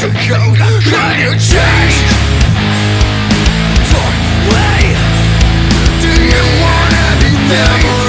you got to? Can you change For way Do you want any